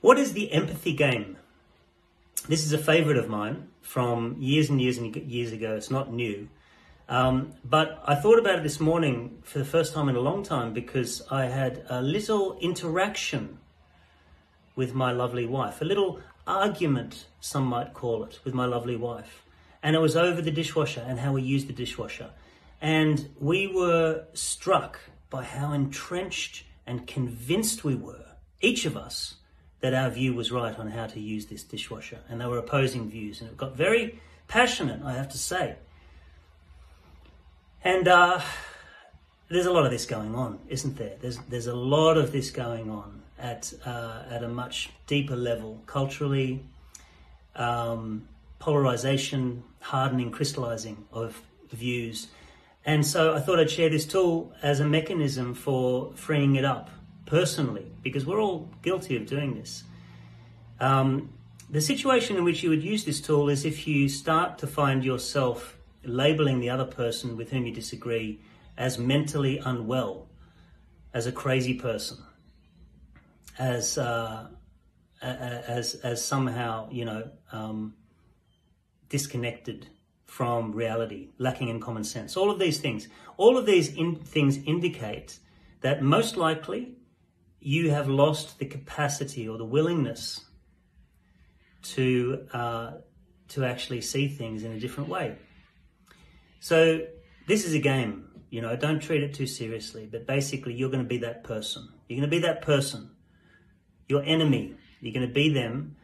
What is the empathy game? This is a favorite of mine from years and years and years ago. It's not new. Um, but I thought about it this morning for the first time in a long time because I had a little interaction with my lovely wife, a little argument, some might call it, with my lovely wife. And it was over the dishwasher and how we use the dishwasher. And we were struck by how entrenched and convinced we were, each of us, that our view was right on how to use this dishwasher. And they were opposing views. And it got very passionate, I have to say. And uh, there's a lot of this going on, isn't there? There's, there's a lot of this going on at, uh, at a much deeper level, culturally, um, polarization, hardening, crystallizing of views. And so I thought I'd share this tool as a mechanism for freeing it up personally, because we're all guilty of doing this. Um, the situation in which you would use this tool is if you start to find yourself labeling the other person with whom you disagree as mentally unwell, as a crazy person, as uh, as as somehow you know um, disconnected from reality, lacking in common sense. All of these things, all of these in, things indicate that most likely you have lost the capacity or the willingness to uh, to actually see things in a different way. So this is a game. You know, don't treat it too seriously. But basically, you're going to be that person. You're going to be that person, your enemy. You're going to be them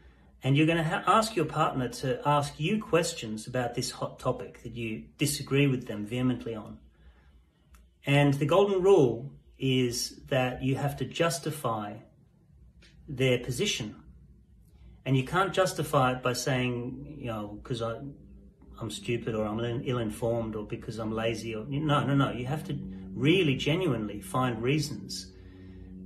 and you're going to ha- ask your partner to ask you questions about this hot topic that you disagree with them vehemently on. And the golden rule is that you have to justify their position. And you can't justify it by saying, you know, because I'm stupid or I'm ill informed or because I'm lazy or no, no, no. You have to really genuinely find reasons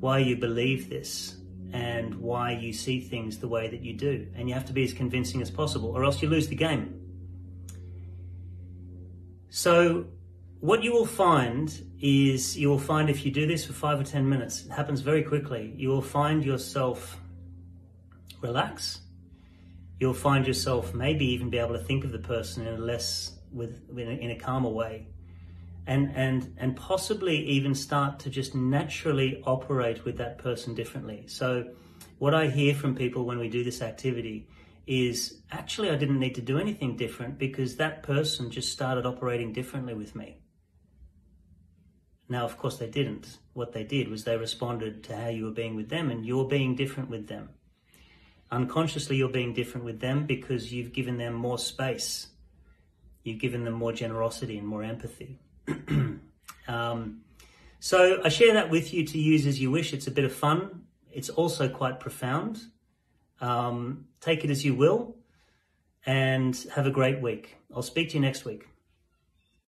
why you believe this and why you see things the way that you do. And you have to be as convincing as possible, or else you lose the game. So, what you will find is you will find if you do this for five or ten minutes, it happens very quickly, you will find yourself relax. You'll find yourself maybe even be able to think of the person in a less with in a, in a calmer way and and and possibly even start to just naturally operate with that person differently. So what I hear from people when we do this activity is actually I didn't need to do anything different because that person just started operating differently with me. Now, of course, they didn't. What they did was they responded to how you were being with them, and you're being different with them. Unconsciously, you're being different with them because you've given them more space. You've given them more generosity and more empathy. um, so I share that with you to use as you wish. It's a bit of fun. It's also quite profound. Um, take it as you will and have a great week. I'll speak to you next week.